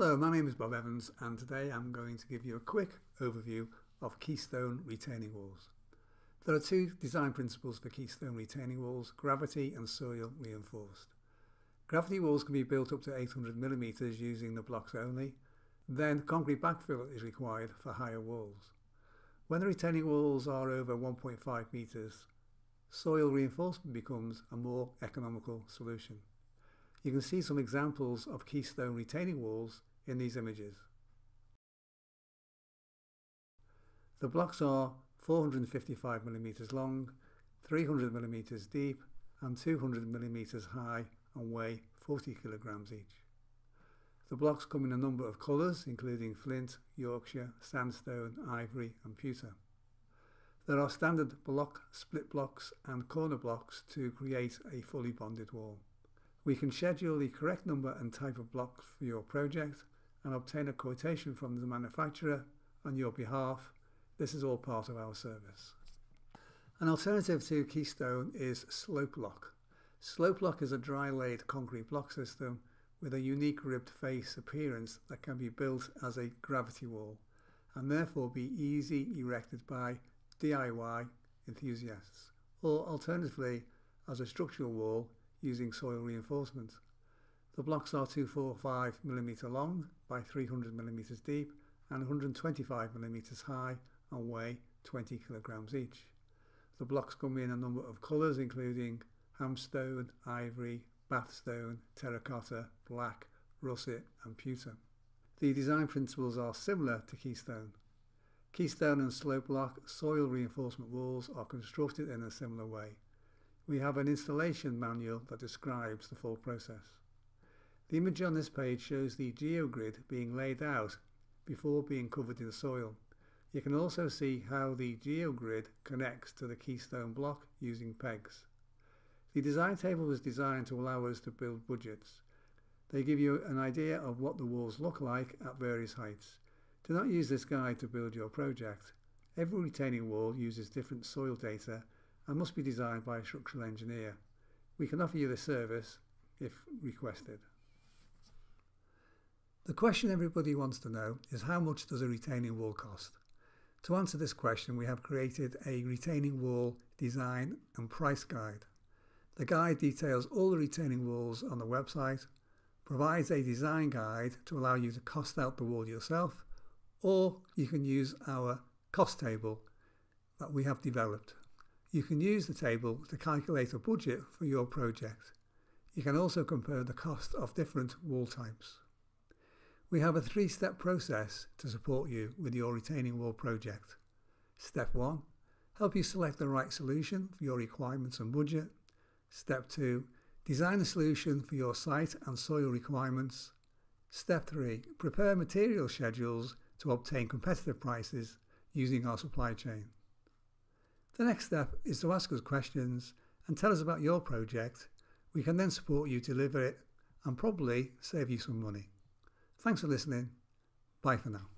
Hello, my name is Bob Evans and today I'm going to give you a quick overview of keystone retaining walls. There are two design principles for keystone retaining walls, gravity and soil reinforced. Gravity walls can be built up to 800 millimeters using the blocks only, then concrete backfill is required for higher walls. When the retaining walls are over 1.5 meters, soil reinforcement becomes a more economical solution. You can see some examples of keystone retaining walls in these images. The blocks are 455 millimeters long, 300 millimeters deep and 200 millimeters high and weigh 40 kilograms each. The blocks come in a number of colours including flint, Yorkshire, sandstone, ivory and pewter. There are standard block, split blocks and corner blocks to create a fully bonded wall. We can schedule the correct number and type of block for your project and obtain a quotation from the manufacturer on your behalf. This is all part of our service. An alternative to Keystone is Slopeloc. Slope Block is a dry laid concrete block system with a unique ribbed face appearance that can be built as a gravity wall and therefore be easy erected by DIY enthusiasts or alternatively as a structural wall using soil reinforcement. The blocks are 245 mm long by 300 mm deep and 125 mm high and weigh 20 kilograms each. The blocks come in a number of colours including hamstone, ivory, bathstone, terracotta, black, russet and pewter. The design principles are similar to Keystone. Keystone and Slopeloc soil reinforcement walls are constructed in a similar way we have an installation manual that describes the full process. The image on this page shows the geogrid being laid out before being covered in soil. You can also see how the geogrid connects to the keystone block using pegs. The design table was designed to allow us to build budgets. They give you an idea of what the walls look like at various heights. Do not use this guide to build your project. Every retaining wall uses different soil data and must be designed by a structural engineer. We can offer you this service if requested. The question everybody wants to know is how much does a retaining wall cost? To answer this question we have created a retaining wall design and price guide. The guide details all the retaining walls on the website, provides a design guide to allow you to cost out the wall yourself, or you can use our cost table that we have developed. You can use the table to calculate a budget for your project. You can also compare the cost of different wall types. We have a three-step process to support you with your retaining wall project. Step 1. Help you select the right solution for your requirements and budget. Step 2. Design a solution for your site and soil requirements. Step 3. Prepare material schedules to obtain competitive prices using our supply chain. The next step is to ask us questions and tell us about your project. We can then support you deliver it and probably save you some money. Thanks for listening. Bye for now.